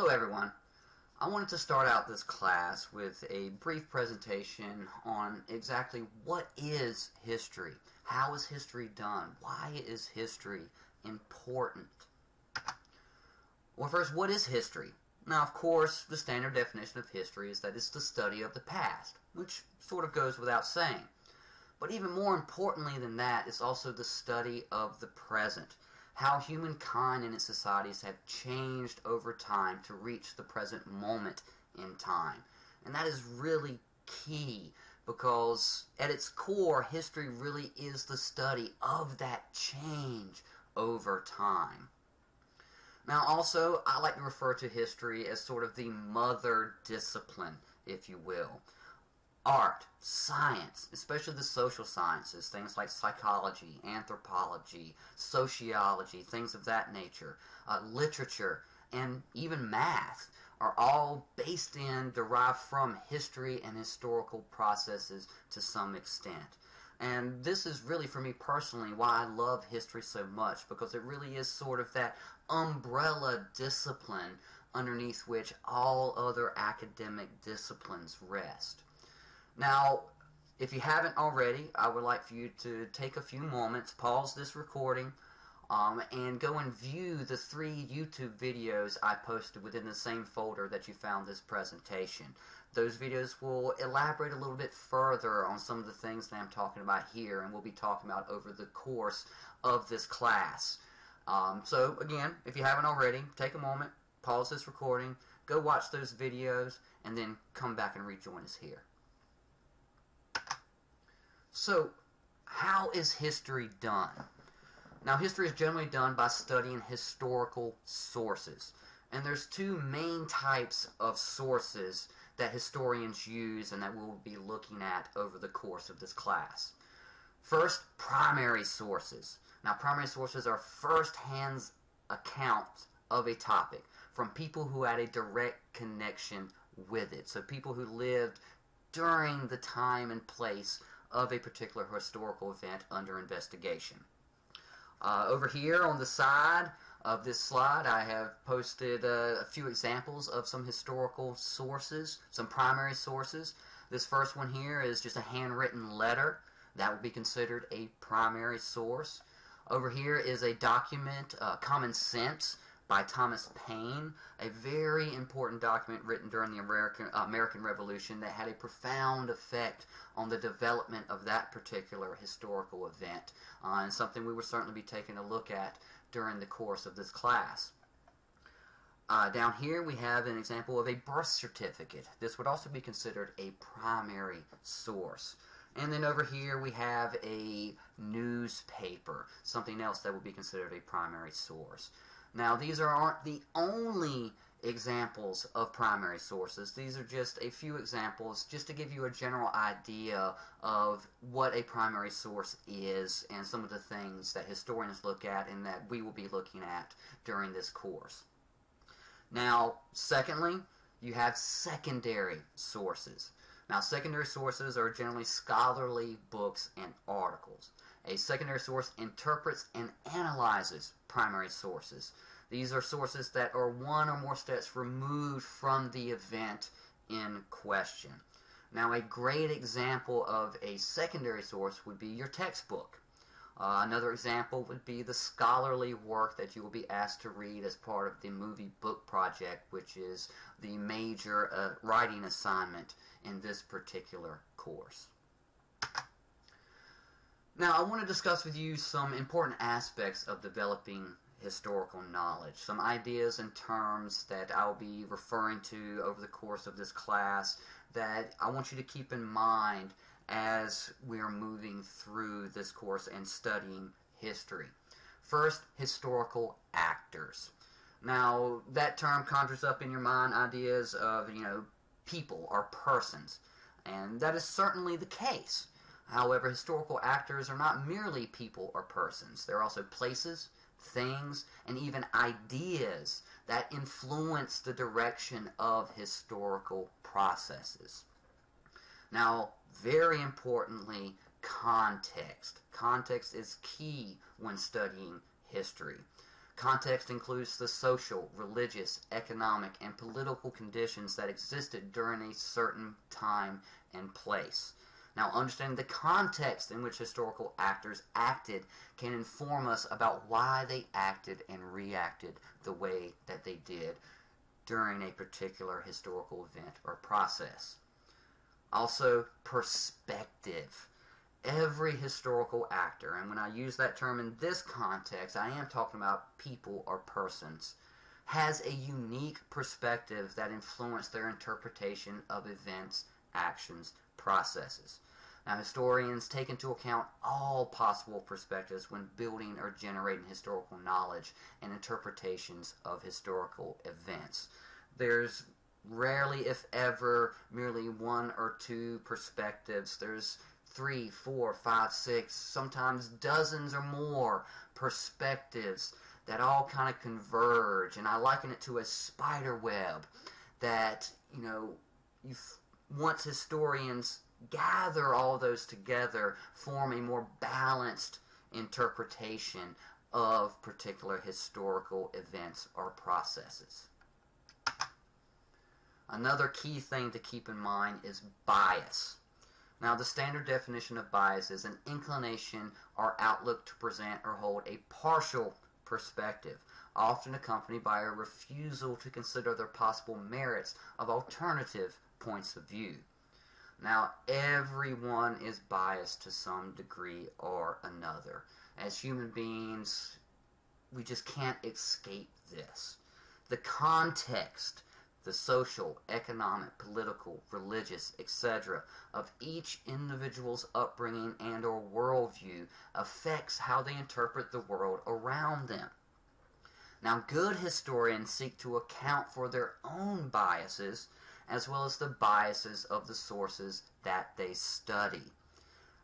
Hello everyone. I wanted to start out this class with a brief presentation on exactly what is history. How is history done? Why is history important? Well first, what is history? Now of course, the standard definition of history is that it's the study of the past, which sort of goes without saying. But even more importantly than that is also the study of the present. How humankind and its societies have changed over time to reach the present moment in time. And that is really key because at its core, history really is the study of that change over time. Now also, I like to refer to history as sort of the mother discipline, if you will art, science, especially the social sciences, things like psychology, anthropology, sociology, things of that nature, uh, literature, and even math are all based in, derived from history and historical processes to some extent. And this is really, for me personally, why I love history so much, because it really is sort of that umbrella discipline underneath which all other academic disciplines rest. Now, if you haven't already, I would like for you to take a few moments, pause this recording, um, and go and view the three YouTube videos I posted within the same folder that you found this presentation. Those videos will elaborate a little bit further on some of the things that I'm talking about here and we'll be talking about over the course of this class. Um, so again, if you haven't already, take a moment, pause this recording, go watch those videos, and then come back and rejoin us here. So, how is history done? Now, history is generally done by studying historical sources. And there's two main types of sources that historians use and that we'll be looking at over the course of this class. First, primary sources. Now, primary sources are first-hand accounts of a topic from people who had a direct connection with it. So people who lived during the time and place of a particular historical event under investigation. Uh, over here on the side of this slide, I have posted uh, a few examples of some historical sources, some primary sources. This first one here is just a handwritten letter. That would be considered a primary source. Over here is a document, uh, Common Sense, by Thomas Paine, a very important document written during the American, uh, American Revolution that had a profound effect on the development of that particular historical event, uh, and something we will certainly be taking a look at during the course of this class. Uh, down here we have an example of a birth certificate. This would also be considered a primary source. And then over here we have a newspaper, something else that would be considered a primary source. Now, these are, aren't the only examples of primary sources. These are just a few examples just to give you a general idea of what a primary source is and some of the things that historians look at and that we will be looking at during this course. Now, secondly, you have secondary sources. Now, secondary sources are generally scholarly books and articles. A secondary source interprets and analyzes primary sources. These are sources that are one or more steps removed from the event in question. Now, a great example of a secondary source would be your textbook. Uh, another example would be the scholarly work that you will be asked to read as part of the movie book project, which is the major uh, writing assignment in this particular course. Now, I want to discuss with you some important aspects of developing historical knowledge, some ideas and terms that I'll be referring to over the course of this class that I want you to keep in mind as we are moving through this course and studying history. First, historical actors. Now, that term conjures up in your mind ideas of, you know, people or persons, and that is certainly the case. However, historical actors are not merely people or persons. They're also places, things, and even ideas that influence the direction of historical processes. Now, very importantly, context. Context is key when studying history. Context includes the social, religious, economic, and political conditions that existed during a certain time and place. Now, understanding the context in which historical actors acted can inform us about why they acted and reacted the way that they did during a particular historical event or process. Also, perspective every historical actor, and when I use that term in this context, I am talking about people or persons, has a unique perspective that influence their interpretation of events, actions, processes. Now, historians take into account all possible perspectives when building or generating historical knowledge and interpretations of historical events. There's rarely, if ever, merely one or two perspectives. There's three, four, five, six, sometimes dozens or more perspectives that all kind of converge. And I liken it to a spider web that, you know, you once historians gather all those together, form a more balanced interpretation of particular historical events or processes. Another key thing to keep in mind is bias. Now, the standard definition of bias is an inclination or outlook to present or hold a partial perspective, often accompanied by a refusal to consider the possible merits of alternative points of view. Now, everyone is biased to some degree or another. As human beings, we just can't escape this. The context the social, economic, political, religious, etc. of each individual's upbringing and or worldview affects how they interpret the world around them. Now, good historians seek to account for their own biases as well as the biases of the sources that they study.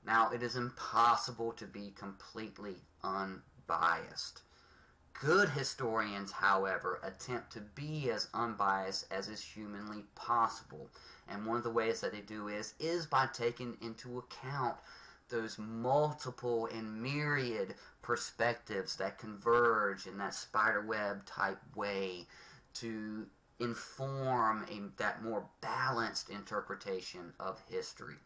Now, it is impossible to be completely unbiased. Good historians, however, attempt to be as unbiased as is humanly possible. And one of the ways that they do is is by taking into account those multiple and myriad perspectives that converge in that spider web type way to inform a, that more balanced interpretation of history.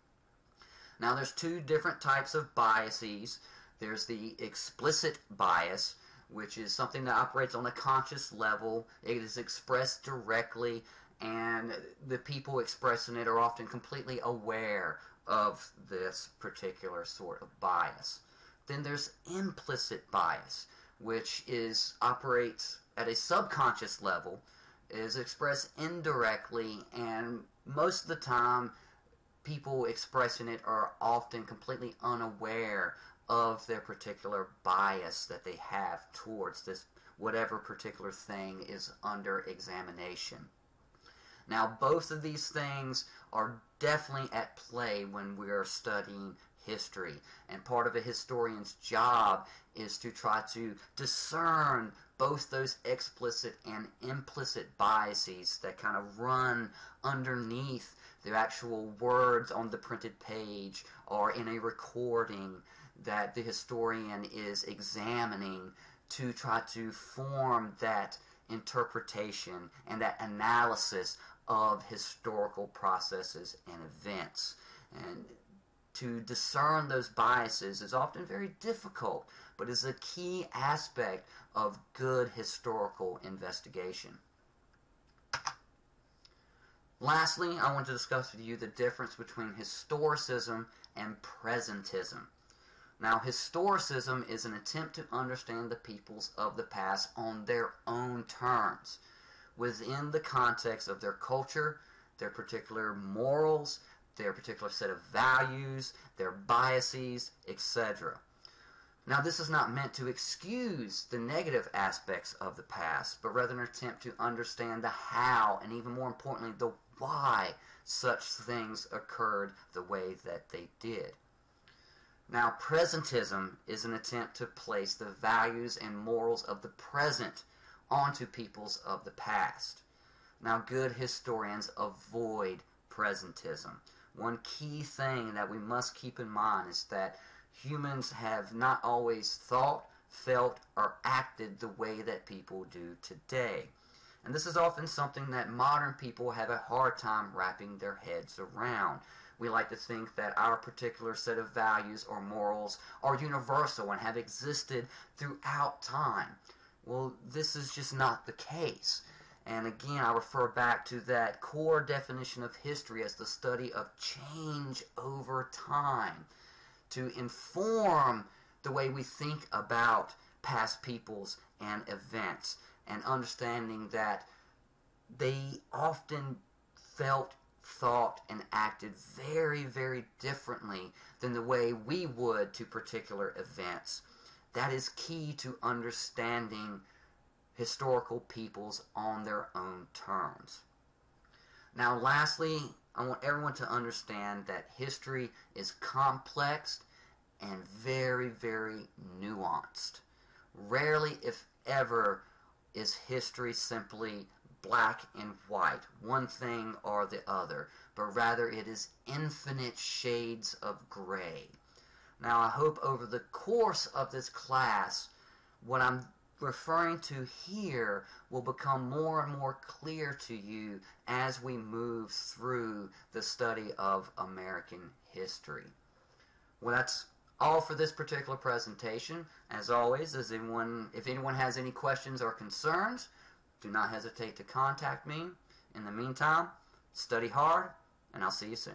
Now, there's two different types of biases. There's the explicit bias, which is something that operates on a conscious level. It is expressed directly, and the people expressing it are often completely aware of this particular sort of bias. Then there's implicit bias, which is operates at a subconscious level, is expressed indirectly, and most of the time, people expressing it are often completely unaware of their particular bias that they have towards this whatever particular thing is under examination. Now, both of these things are definitely at play when we are studying history, and part of a historian's job is to try to discern both those explicit and implicit biases that kind of run underneath the actual words on the printed page or in a recording that the historian is examining to try to form that interpretation and that analysis of historical processes and events. And to discern those biases is often very difficult, but is a key aspect of good historical investigation. Lastly, I want to discuss with you the difference between historicism and presentism. Now, historicism is an attempt to understand the peoples of the past on their own terms, within the context of their culture, their particular morals, their particular set of values, their biases, etc. Now, this is not meant to excuse the negative aspects of the past, but rather an attempt to understand the how, and even more importantly, the why such things occurred the way that they did. Now, presentism is an attempt to place the values and morals of the present onto peoples of the past. Now, good historians avoid presentism. One key thing that we must keep in mind is that humans have not always thought, felt, or acted the way that people do today. And this is often something that modern people have a hard time wrapping their heads around. We like to think that our particular set of values or morals are universal and have existed throughout time. Well, this is just not the case. And again, I refer back to that core definition of history as the study of change over time to inform the way we think about past peoples and events and understanding that they often felt, thought, and acted very, very differently than the way we would to particular events. That is key to understanding historical peoples on their own terms. Now, lastly, I want everyone to understand that history is complex and very, very nuanced. Rarely, if ever, is history simply black and white, one thing or the other, but rather it is infinite shades of gray. Now, I hope over the course of this class, what I'm referring to here will become more and more clear to you as we move through the study of American history. Well, that's all for this particular presentation. As always, as anyone, if anyone has any questions or concerns, do not hesitate to contact me. In the meantime, study hard, and I'll see you soon.